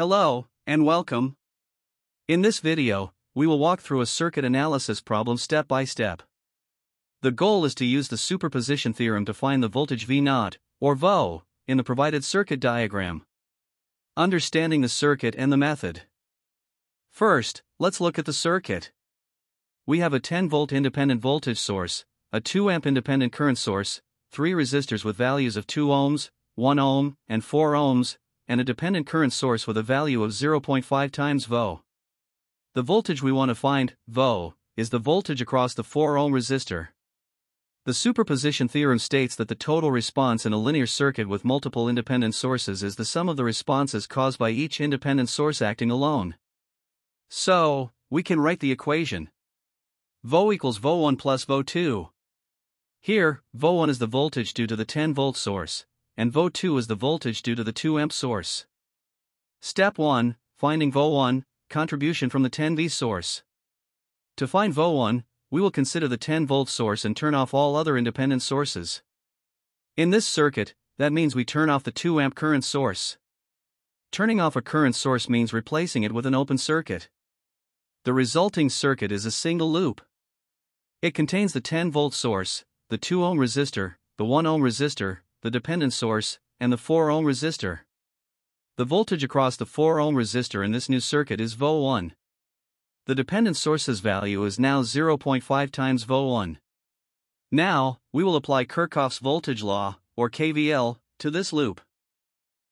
Hello, and welcome. In this video, we will walk through a circuit analysis problem step by step. The goal is to use the superposition theorem to find the voltage V0, or VO, in the provided circuit diagram. Understanding the circuit and the method. First, let's look at the circuit. We have a 10 volt independent voltage source, a 2 amp independent current source, three resistors with values of 2 ohms, 1 ohm, and 4 ohms, and a dependent current source with a value of 0.5 times VO. The voltage we want to find, VO, is the voltage across the 4 ohm resistor. The superposition theorem states that the total response in a linear circuit with multiple independent sources is the sum of the responses caused by each independent source acting alone. So, we can write the equation. VO equals VO1 plus VO2. Here, VO1 is the voltage due to the 10 volt source, and VO2 is the voltage due to the 2 amp source. Step 1 Finding VO1, contribution from the 10V source. To find VO1, we will consider the 10 volt source and turn off all other independent sources. In this circuit, that means we turn off the 2 amp current source. Turning off a current source means replacing it with an open circuit. The resulting circuit is a single loop. It contains the 10 volt source, the 2 ohm resistor, the 1 ohm resistor, the dependent source, and the 4 ohm resistor. The voltage across the 4 ohm resistor in this new circuit is VO1. The dependent source's value is now 0.5 times VO1. Now, we will apply Kirchhoff's voltage law, or KVL, to this loop.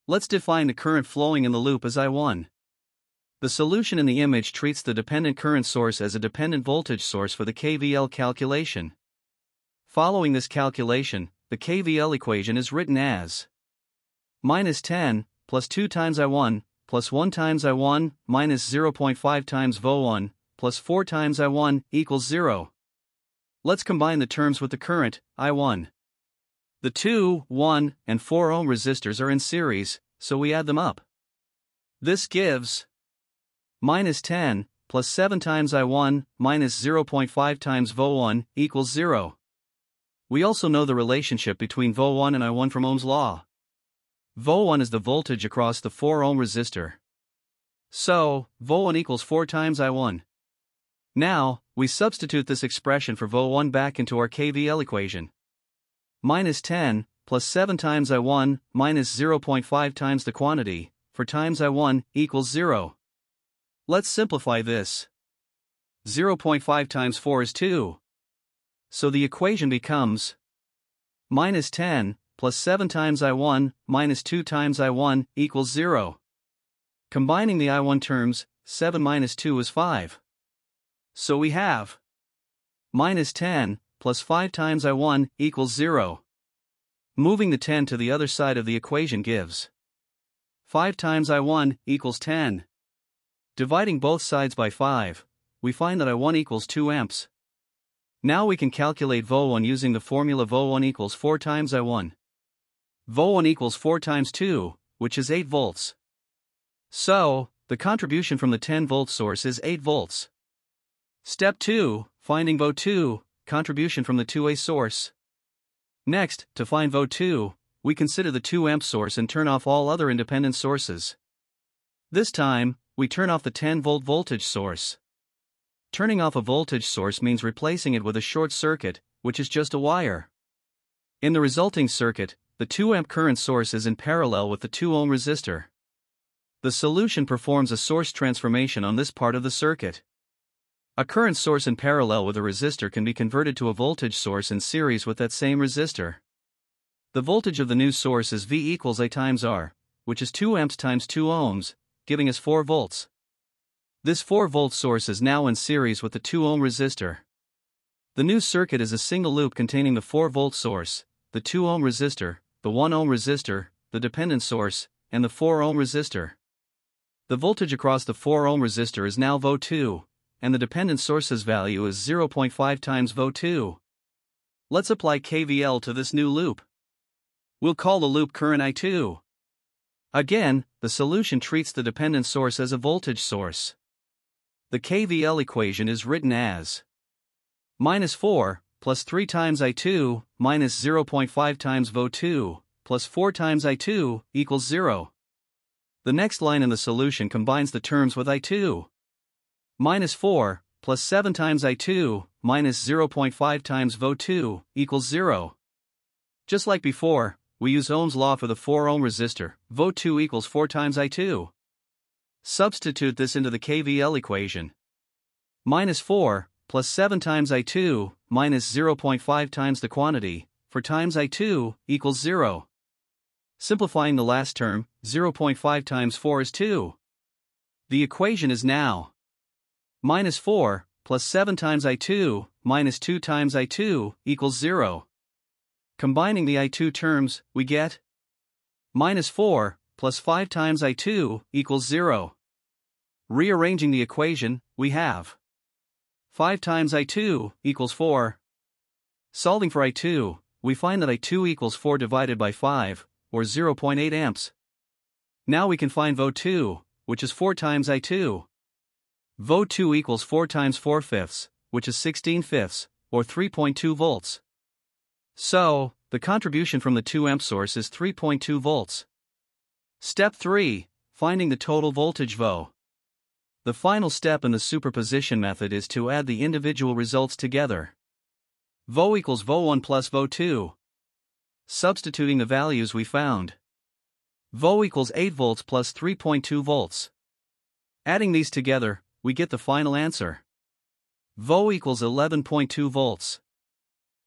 Let's define the current flowing in the loop as I1. The solution in the image treats the dependent current source as a dependent voltage source for the KVL calculation. Following this calculation, the KVL equation is written as minus 10 plus 2 times I1 plus 1 times I1 minus 0.5 times VO1 plus 4 times I1 equals 0. Let's combine the terms with the current, I1. The 2, 1, and 4 ohm resistors are in series, so we add them up. This gives minus 10 plus 7 times I1 minus 0.5 times VO1 equals 0. We also know the relationship between VO1 and I1 from Ohm's law. VO1 is the voltage across the 4 ohm resistor. So, VO1 equals 4 times I1. Now, we substitute this expression four VO1 back into our KVL equation. Minus 10 plus 7 times I1 minus 0.5 times the quantity, for times I1 equals 0. Let's simplify this. 0.5 times 4 is 2. So the equation becomes minus 10 plus 7 times I1 minus 2 times I1 equals 0. Combining the I1 terms, 7 minus 2 is 5. So we have minus 10 plus 5 times I1 equals 0. Moving the 10 to the other side of the equation gives 5 times I1 equals 10. Dividing both sides by 5, we find that I1 equals 2 amps. Now we can calculate VO1 using the formula VO1 equals 4 times I1. VO1 equals 4 times 2, which is 8 volts. So, the contribution from the 10 volt source is 8 volts. Step 2 Finding VO2, contribution from the 2A source. Next, to find VO2, we consider the 2 amp source and turn off all other independent sources. This time, we turn off the 10 volt voltage source. Turning off a voltage source means replacing it with a short circuit, which is just a wire. In the resulting circuit, the 2 amp current source is in parallel with the 2 ohm resistor. The solution performs a source transformation on this part of the circuit. A current source in parallel with a resistor can be converted to a voltage source in series with that same resistor. The voltage of the new source is V equals A times R, which is 2 amps times 2 ohms, giving us 4 volts. This 4 volt source is now in series with the 2 ohm resistor. The new circuit is a single loop containing the 4 volt source, the 2 ohm resistor, the 1 ohm resistor, the dependent source, and the 4 ohm resistor. The voltage across the 4 ohm resistor is now VO2, and the dependent source's value is 0.5 times VO2. Let's apply KVL to this new loop. We'll call the loop current I2. Again, the solution treats the dependent source as a voltage source. The KVL equation is written as minus 4 plus 3 times I2 minus 0.5 times VO2 plus 4 times I2 equals 0. The next line in the solution combines the terms with I2. Minus 4 plus 7 times I2 minus 0.5 times VO2 equals 0. Just like before, we use Ohm's law for the 4 ohm resistor, VO2 equals 4 times I2. Substitute this into the KVL equation. Minus 4 plus 7 times I2 minus 0.5 times the quantity, four times I2 equals 0. Simplifying the last term, 0.5 times 4 is 2. The equation is now minus 4 plus 7 times I2 minus 2 times I2 equals 0. Combining the I2 terms, we get minus 4 plus 5 times I2 equals 0. Rearranging the equation, we have 5 times I2 equals 4. Solving for I2, we find that I2 equals 4 divided by 5, or 0.8 amps. Now we can find VO2, which is 4 times I2. VO2 equals 4 times 4 fifths, which is 16 fifths, or 3.2 volts. So, the contribution from the 2 amp source is 3.2 volts. Step 3 Finding the total voltage VO. The final step in the superposition method is to add the individual results together. VO equals VO1 plus VO2. Substituting the values we found. VO equals 8 volts plus 3.2 volts. Adding these together, we get the final answer. VO equals 11.2 volts.